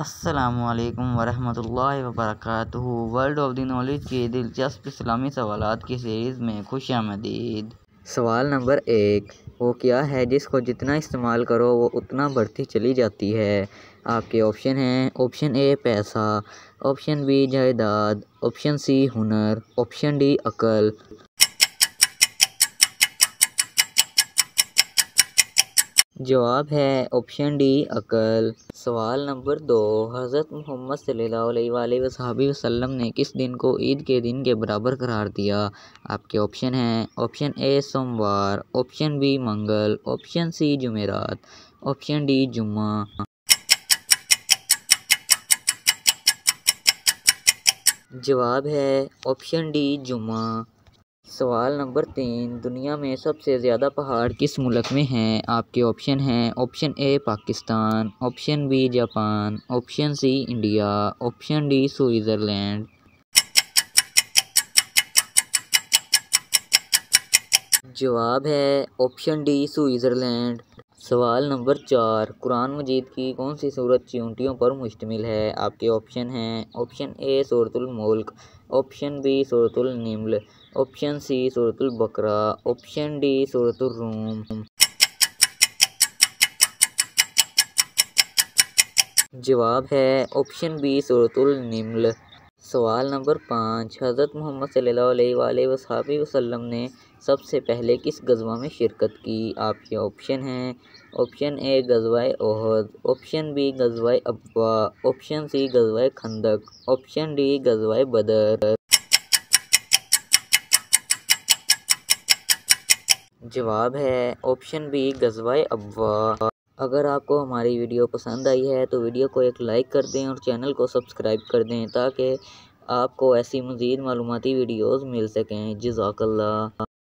असलकम वरहमल वबरक वर्ल्ड ऑफ़ द नॉलेज के दिलचस्प इस्लामी सवाल की सीरीज़ में खुश आमदीद। सवाल नंबर एक, वो क्या है जिसको जितना इस्तेमाल करो, वो उतना बढ़ती चली जाती है? आपके ऑप्शन हैं ऑप्शन ए पैसा ऑप्शन बी जायदाद ऑप्शन सी हुनर ऑप्शन डी अकल जवाब है ऑप्शन डी अकल। सवाल नंबर दो, हज़रत मोहम्मद सल्लल्लाहु अलैहि वसल्लम ने किस दिन को ईद के दिन के बराबर करार दिया? आपके ऑप्शन हैं ऑप्शन ए सोमवार ऑप्शन बी मंगल ऑप्शन सी जुमेरात ऑप्शन डी जुम्मा। जवाब है ऑप्शन डी जुम्मा। सवाल नंबर तीन, दुनिया में सबसे ज़्यादा पहाड़ किस मुल्क में हैं? आपके ऑप्शन हैं option A, Pakistan, option B, Japan, option C, India, option D, Switzerland. जवाब है ऑप्शन डी, स्विट्ज़रलैंड। सवाल नंबर चार, कुरान मजीद की कौन सी सूरत चींटियों पर मुश्तमिल है? आपके ऑप्शन हैं, ऑप्शन ए, सूरतुल मुल्क, ऑप्शन बी, सूरतुल निम्ल, ऑप्शन सी, सूरतुल बकरा, ऑप्शन डी, सूरतुल रूम। जवाब है ऑप्शन बी, सूरतुल निम्ल। सवाल नंबर पाँच। हज़रत मोहम्मद सल्लल्लाहु अलैहि वसल्लम ने सबसे पहले किस गजवा में शिरकत की? आपके ऑप्शन हैं। ऑप्शन ए गजवा ओहद। ऑप्शन बी गजवा अब्वा ऑप्शन सी गजवा खंदक। ऑप्शन डी गजवा बदर। जवाब है ऑप्शन बी गजवा अब्वा अगर आपको हमारी वीडियो पसंद आई है तो वीडियो को एक लाइक कर दें और चैनल को सब्सक्राइब कर दें, ताकि आपको ऐसी मज़ीद मालूमती वीडियोज़ मिल सकें। जजाकल्ला